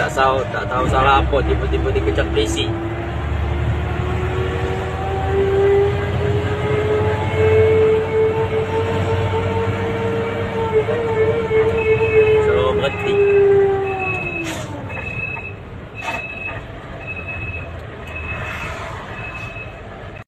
tak tahu tak tahu salah apa tiba-tiba dikejar polisi